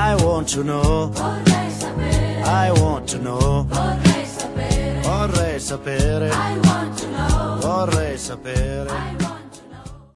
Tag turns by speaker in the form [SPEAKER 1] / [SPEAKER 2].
[SPEAKER 1] I want to know.
[SPEAKER 2] Vorrei sapere,
[SPEAKER 1] I want to know.
[SPEAKER 2] vorrei sapere,
[SPEAKER 1] Vorrei sapere.
[SPEAKER 2] I want to know,
[SPEAKER 1] Vorrei sapere.
[SPEAKER 2] I want